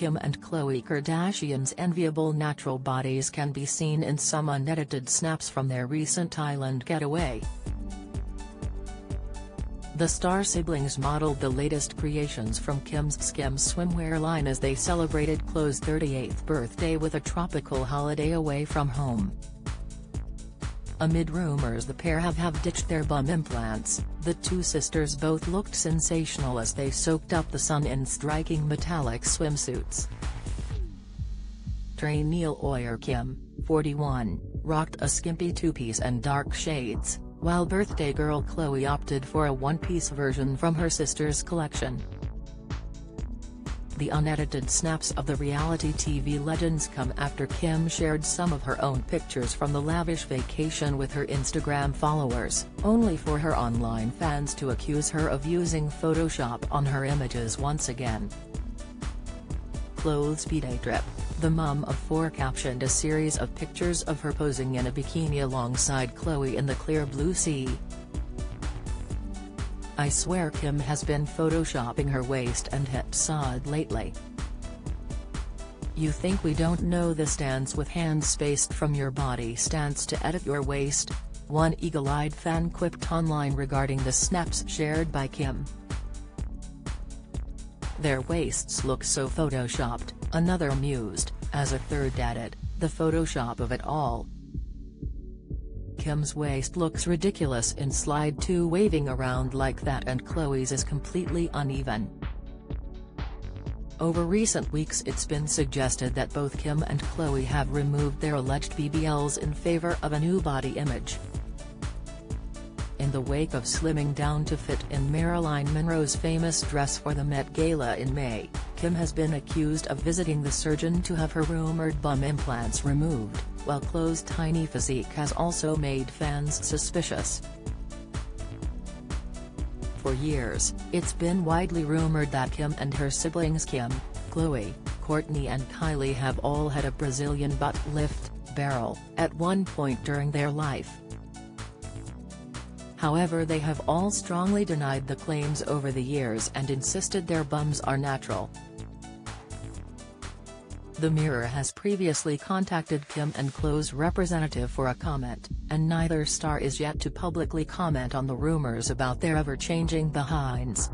Kim and Khloe Kardashian's enviable natural bodies can be seen in some unedited snaps from their recent island getaway. The star siblings modeled the latest creations from Kim's Skims swimwear line as they celebrated Khloe's 38th birthday with a tropical holiday away from home. Amid rumors the pair have have ditched their bum implants, the two sisters both looked sensational as they soaked up the sun in striking metallic swimsuits. Train Neil Oyer Kim, 41, rocked a skimpy two-piece and dark shades, while birthday girl Khloe opted for a one-piece version from her sister's collection. The unedited snaps of the reality TV legends come after Kim shared some of her own pictures from the lavish vacation with her Instagram followers, only for her online fans to accuse her of using Photoshop on her images once again. Clothes Day Trip the mum of four captioned a series of pictures of her posing in a bikini alongside Khloe in the clear blue sea. I swear Kim has been photoshopping her waist and hip lately. You think we don't know the stance with hands spaced from your body stance to edit your waist? One eagle-eyed fan quipped online regarding the snaps shared by Kim. Their waists look so photoshopped, another mused, as a third added, the Photoshop of it all. Kim's waist looks ridiculous in slide 2 waving around like that and Khloe's is completely uneven. Over recent weeks it's been suggested that both Kim and Khloe have removed their alleged BBLs in favor of a new body image. In the wake of slimming down to fit in Marilyn Monroe's famous dress for the Met Gala in May, Kim has been accused of visiting the surgeon to have her rumored bum implants removed, while Khloe's tiny physique has also made fans suspicious. For years, it's been widely rumored that Kim and her siblings Kim, Khloe, Kourtney and Kylie have all had a Brazilian butt lift, barrel, at one point during their life. However they have all strongly denied the claims over the years and insisted their bums are natural. The Mirror has previously contacted Kim and Khloe's representative for a comment, and neither star is yet to publicly comment on the rumors about their ever-changing behinds.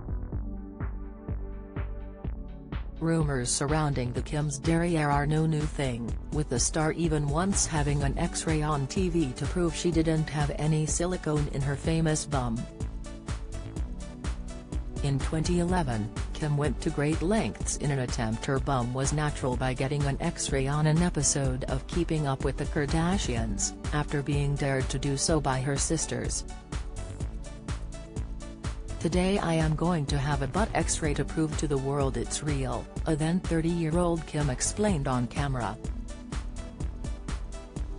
Rumors surrounding the Kim's derriere are no new thing, with the star even once having an x-ray on TV to prove she didn't have any silicone in her famous bum. In 2011, Kim went to great lengths in an attempt her bum was natural by getting an x-ray on an episode of Keeping Up with the Kardashians, after being dared to do so by her sisters. Today I am going to have a butt x-ray to prove to the world it's real, a then 30-year-old Kim explained on camera.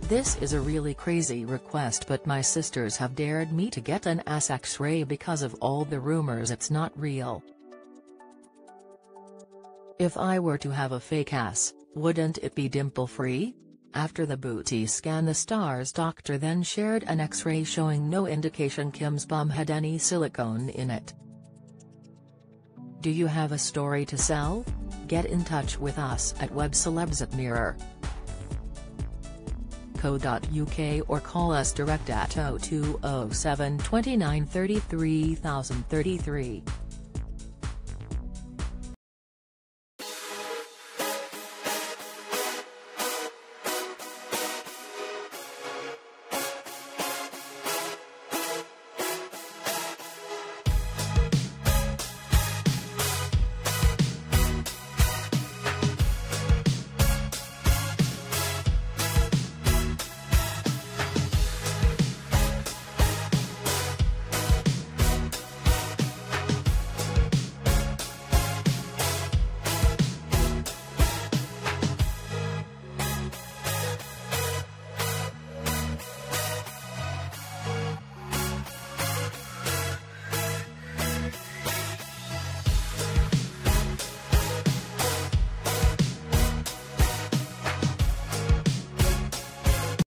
This is a really crazy request but my sisters have dared me to get an ass x-ray because of all the rumors it's not real. If I were to have a fake ass, wouldn't it be dimple-free? After the booty scan the star's doctor then shared an x-ray showing no indication Kim's bum had any silicone in it. Do you have a story to sell? Get in touch with us at webcelebs at mirror. Co.uk or call us direct at 0207 29 33 033.